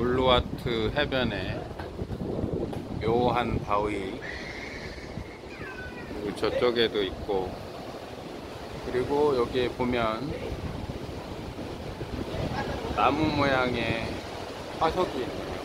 울루와트 해변에 묘한 바위 그리고 저쪽에도 있고 그리고 여기에 보면 나무 모양의 화석이 있네요.